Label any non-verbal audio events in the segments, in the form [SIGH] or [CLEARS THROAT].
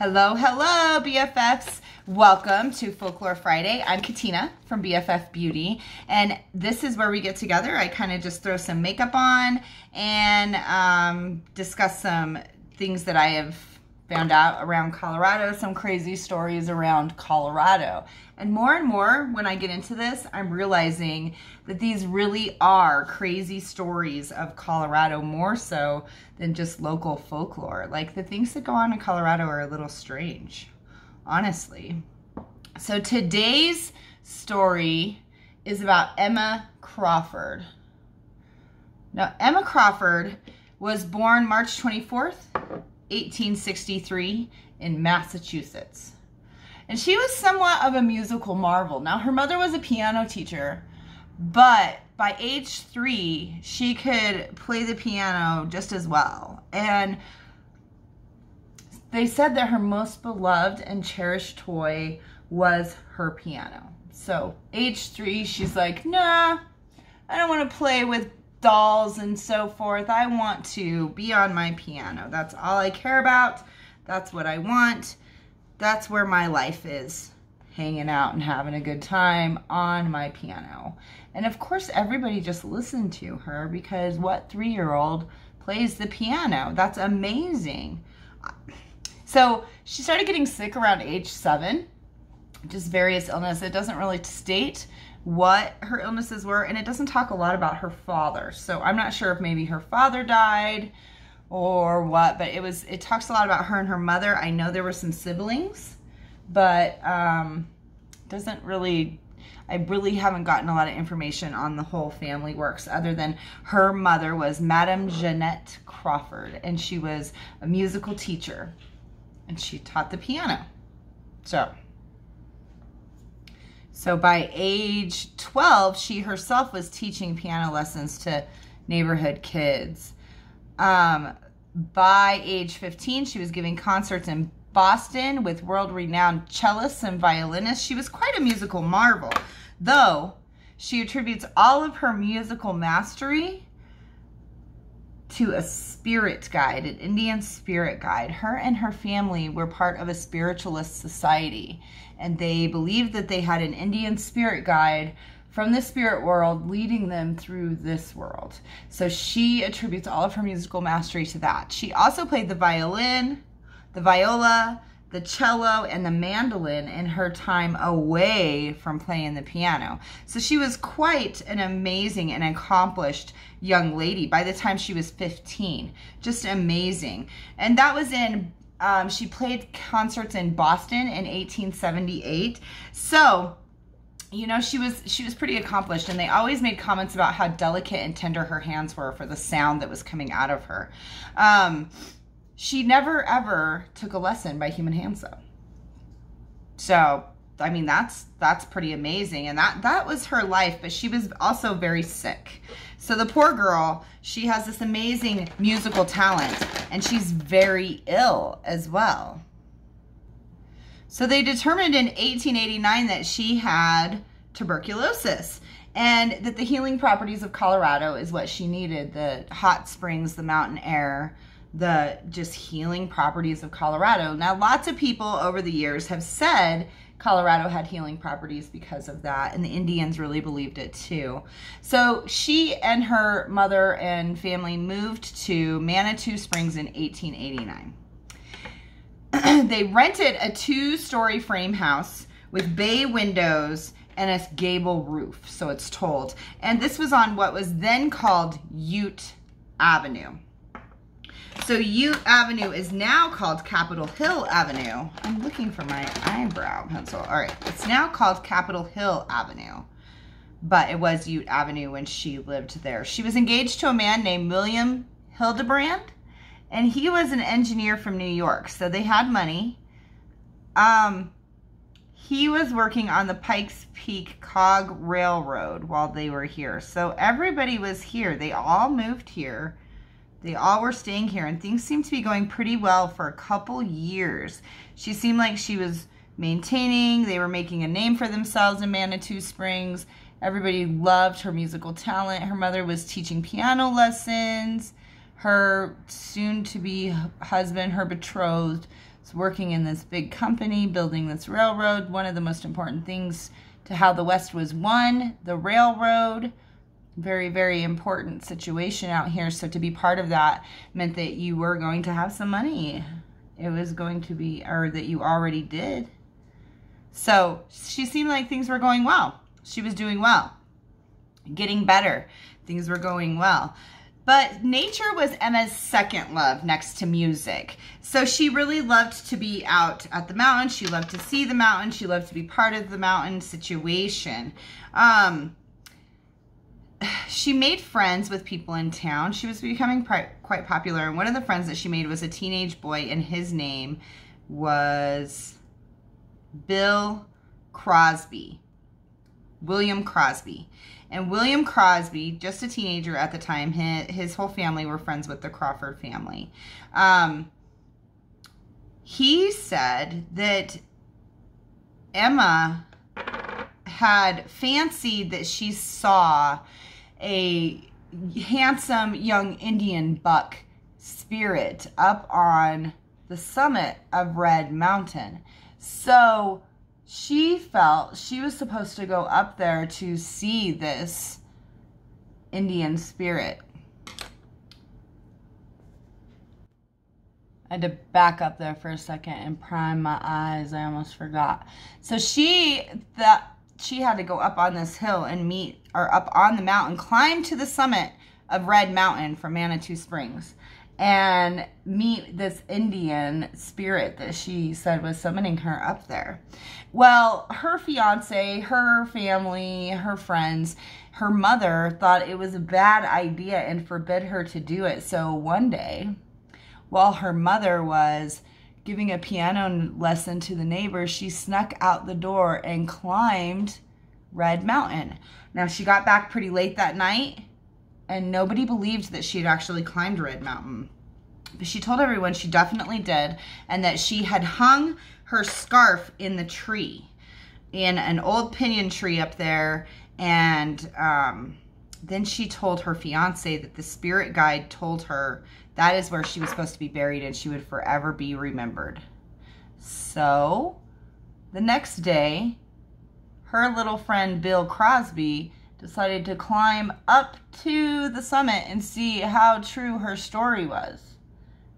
Hello, hello, BFFs. Welcome to Folklore Friday. I'm Katina from BFF Beauty, and this is where we get together. I kind of just throw some makeup on and um, discuss some things that I have found out around Colorado, some crazy stories around Colorado. And more and more, when I get into this, I'm realizing that these really are crazy stories of Colorado, more so than just local folklore. Like the things that go on in Colorado are a little strange, honestly. So today's story is about Emma Crawford. Now, Emma Crawford was born March 24th, 1863 in Massachusetts. And she was somewhat of a musical marvel. Now, her mother was a piano teacher, but by age three, she could play the piano just as well. And they said that her most beloved and cherished toy was her piano. So, age three, she's like, nah, I don't want to play with dolls and so forth. I want to be on my piano. That's all I care about. That's what I want. That's where my life is. Hanging out and having a good time on my piano. And of course, everybody just listened to her because what three year old plays the piano? That's amazing. So she started getting sick around age seven, just various illness. It doesn't really state what her illnesses were, and it doesn't talk a lot about her father. So I'm not sure if maybe her father died or what, but it was it talks a lot about her and her mother. I know there were some siblings, but um, doesn't really I really haven't gotten a lot of information on the whole family works other than her mother was Madame Jeanette Crawford and she was a musical teacher and she taught the piano. So so by age 12, she herself was teaching piano lessons to neighborhood kids. Um, by age 15, she was giving concerts in Boston with world-renowned cellists and violinists. She was quite a musical marvel, though she attributes all of her musical mastery to a spirit guide, an Indian spirit guide. Her and her family were part of a spiritualist society, and they believed that they had an Indian spirit guide from the spirit world leading them through this world. So she attributes all of her musical mastery to that. She also played the violin, the viola, the cello and the mandolin in her time away from playing the piano. So she was quite an amazing and accomplished young lady by the time she was 15. Just amazing. And that was in, um, she played concerts in Boston in 1878. So, you know she was she was pretty accomplished and they always made comments about how delicate and tender her hands were for the sound that was coming out of her um, she never ever took a lesson by human hands though. So, I mean, that's that's pretty amazing. And that that was her life, but she was also very sick. So the poor girl, she has this amazing musical talent and she's very ill as well. So they determined in 1889 that she had tuberculosis and that the healing properties of Colorado is what she needed, the hot springs, the mountain air, the just healing properties of Colorado. Now, lots of people over the years have said Colorado had healing properties because of that, and the Indians really believed it too. So she and her mother and family moved to Manitou Springs in 1889. [CLEARS THROAT] they rented a two-story frame house with bay windows and a gable roof, so it's told. And this was on what was then called Ute Avenue. So Ute Avenue is now called Capitol Hill Avenue. I'm looking for my eyebrow pencil. All right, it's now called Capitol Hill Avenue, but it was Ute Avenue when she lived there. She was engaged to a man named William Hildebrand, and he was an engineer from New York, so they had money. Um, he was working on the Pikes Peak Cog Railroad while they were here. So everybody was here. They all moved here they all were staying here and things seemed to be going pretty well for a couple years. She seemed like she was maintaining, they were making a name for themselves in Manitou Springs. Everybody loved her musical talent. Her mother was teaching piano lessons. her soon to be husband, her betrothed, is working in this big company, building this railroad. One of the most important things to how the West was won, the railroad. Very, very important situation out here. So to be part of that meant that you were going to have some money. It was going to be, or that you already did. So she seemed like things were going well. She was doing well, getting better. Things were going well. But nature was Emma's second love next to music. So she really loved to be out at the mountain. She loved to see the mountain. She loved to be part of the mountain situation. Um, she made friends with people in town. She was becoming quite popular. And one of the friends that she made was a teenage boy, and his name was Bill Crosby. William Crosby. And William Crosby, just a teenager at the time, his, his whole family were friends with the Crawford family. Um, he said that Emma had fancied that she saw a handsome young Indian buck spirit up on the summit of Red Mountain. So she felt she was supposed to go up there to see this Indian spirit. I had to back up there for a second and prime my eyes. I almost forgot. So she that she had to go up on this hill and meet or up on the mountain, climb to the summit of Red Mountain from Manitou Springs and meet this Indian spirit that she said was summoning her up there. Well, her fiance, her family, her friends, her mother thought it was a bad idea and forbid her to do it. So one day, while her mother was giving a piano lesson to the neighbor, she snuck out the door and climbed Red Mountain. Now, she got back pretty late that night and nobody believed that she had actually climbed Red Mountain. But she told everyone she definitely did, and that she had hung her scarf in the tree, in an old pinyon tree up there, and um, then she told her fiance that the spirit guide told her that is where she was supposed to be buried and she would forever be remembered. So, the next day, her little friend Bill Crosby decided to climb up to the summit and see how true her story was.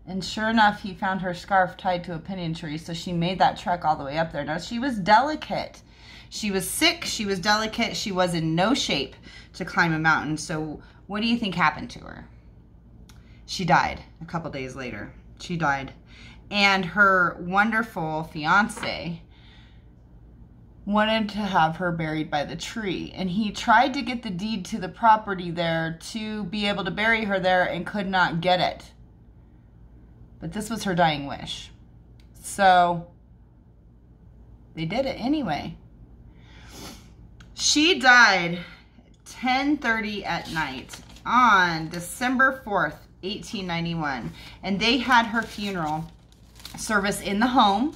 And sure enough, he found her scarf tied to a pinyon tree, so she made that trek all the way up there. Now, she was delicate. She was sick, she was delicate, she was in no shape to climb a mountain. So, what do you think happened to her? She died a couple days later. She died. And her wonderful fiance wanted to have her buried by the tree. And he tried to get the deed to the property there to be able to bury her there and could not get it. But this was her dying wish. So they did it anyway. She died 10:30 at night on December 4th, 1891, and they had her funeral service in the home.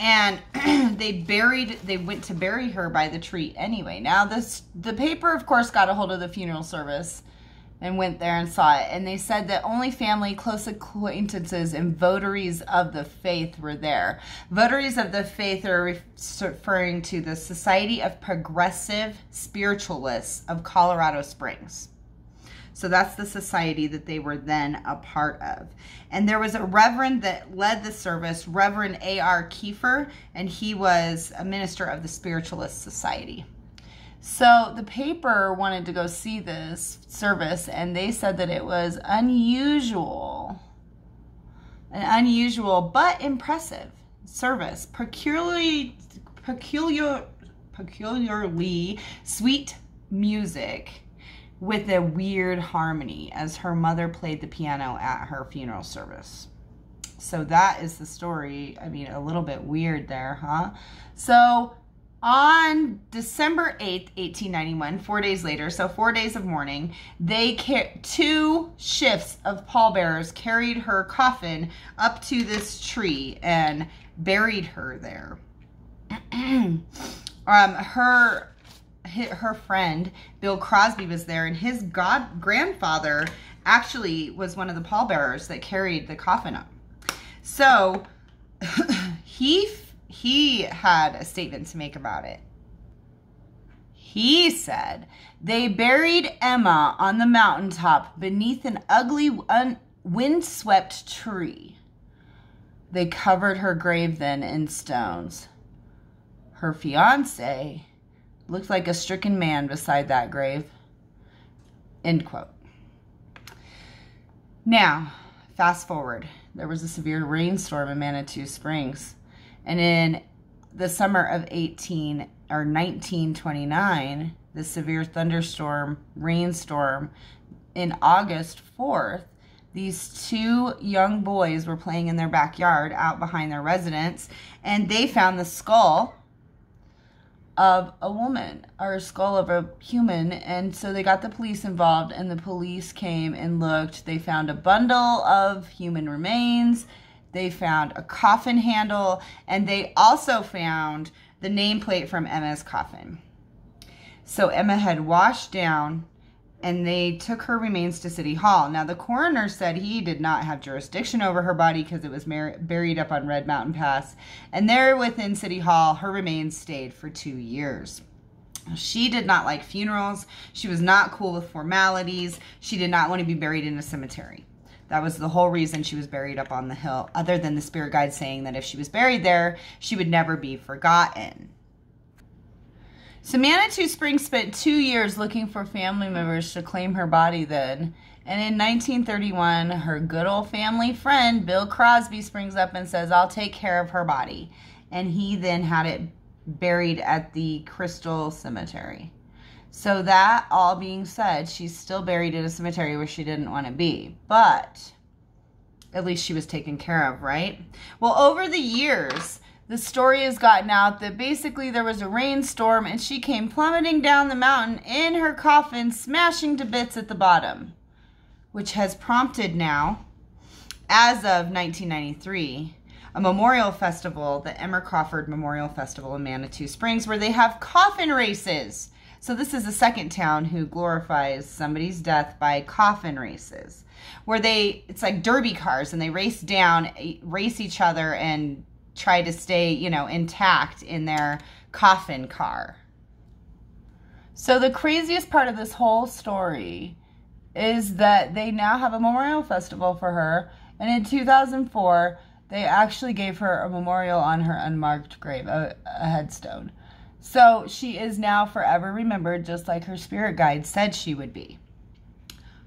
And [CLEARS THROAT] they buried they went to bury her by the tree anyway. Now this the paper of course got a hold of the funeral service and went there and saw it and they said that only family close acquaintances and votaries of the faith were there votaries of the faith are referring to the society of progressive spiritualists of colorado springs so that's the society that they were then a part of. And there was a reverend that led the service, Reverend A.R. Kiefer, and he was a minister of the Spiritualist Society. So the paper wanted to go see this service, and they said that it was unusual, an unusual but impressive service, peculiarly, peculiar, peculiarly sweet music with a weird harmony as her mother played the piano at her funeral service. So that is the story. I mean, a little bit weird there, huh? So on December 8th, 1891, four days later, so four days of mourning, they two shifts of pallbearers carried her coffin up to this tree and buried her there. [CLEARS THROAT] um, her her friend Bill Crosby was there, and his god grandfather actually was one of the pallbearers that carried the coffin up. So [CLEARS THROAT] he he had a statement to make about it. He said, They buried Emma on the mountaintop beneath an ugly, un- windswept tree. They covered her grave then in stones. Her fiance looked like a stricken man beside that grave. End quote. Now, fast forward. There was a severe rainstorm in Manitou Springs. And in the summer of 18 or 1929, the severe thunderstorm, rainstorm in August 4th, these two young boys were playing in their backyard out behind their residence and they found the skull of a woman or a skull of a human and so they got the police involved and the police came and looked. They found a bundle of human remains they found a coffin handle and they also found the nameplate from Emma's coffin. So Emma had washed down and they took her remains to City Hall. Now, the coroner said he did not have jurisdiction over her body because it was buried up on Red Mountain Pass. And there within City Hall, her remains stayed for two years. She did not like funerals. She was not cool with formalities. She did not want to be buried in a cemetery. That was the whole reason she was buried up on the hill, other than the spirit guide saying that if she was buried there, she would never be forgotten. So Manitou Springs spent two years looking for family members to claim her body then. And in 1931, her good old family friend, Bill Crosby, springs up and says, I'll take care of her body. And he then had it buried at the Crystal Cemetery. So that all being said, she's still buried in a cemetery where she didn't want to be. But at least she was taken care of, right? Well, over the years, the story has gotten out that basically there was a rainstorm and she came plummeting down the mountain in her coffin, smashing to bits at the bottom, which has prompted now, as of 1993, a memorial festival, the Emma Crawford Memorial Festival in Manitou Springs, where they have coffin races so this is the second town who glorifies somebody's death by coffin races, where they it's like derby cars and they race down, race each other and try to stay, you know, intact in their coffin car. So the craziest part of this whole story is that they now have a memorial festival for her, and in 2004 they actually gave her a memorial on her unmarked grave, a, a headstone. So she is now forever remembered, just like her spirit guide said she would be.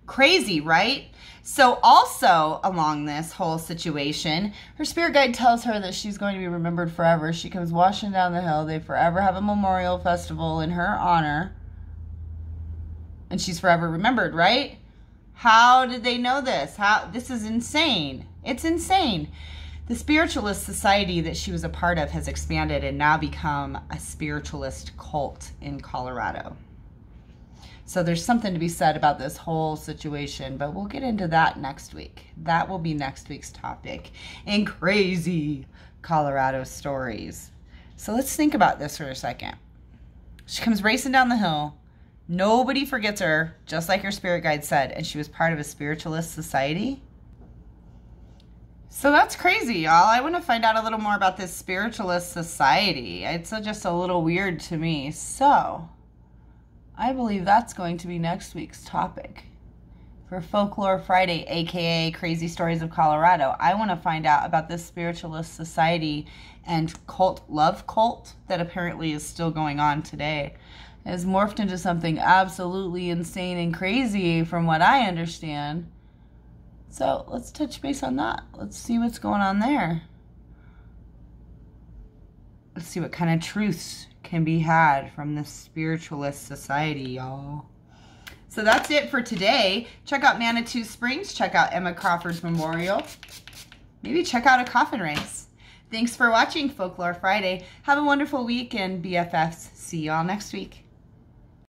Crazy, right? So, also along this whole situation, her spirit guide tells her that she's going to be remembered forever. She comes washing down the hill. They forever have a memorial festival in her honor. And she's forever remembered, right? How did they know this? How this is insane. It's insane. The spiritualist society that she was a part of has expanded and now become a spiritualist cult in Colorado. So there's something to be said about this whole situation, but we'll get into that next week. That will be next week's topic in crazy Colorado stories. So let's think about this for a second. She comes racing down the hill. Nobody forgets her, just like her spirit guide said, and she was part of a spiritualist society. So that's crazy, y'all. I want to find out a little more about this spiritualist society. It's just a little weird to me. So, I believe that's going to be next week's topic for Folklore Friday, aka Crazy Stories of Colorado. I want to find out about this spiritualist society and cult, love cult, that apparently is still going on today. It has morphed into something absolutely insane and crazy, from what I understand. So let's touch base on that. Let's see what's going on there. Let's see what kind of truths can be had from this spiritualist society, y'all. So that's it for today. Check out Manitou Springs. Check out Emma Crawford's Memorial. Maybe check out a coffin race. Thanks for watching Folklore Friday. Have a wonderful week and BFFs. See y'all next week.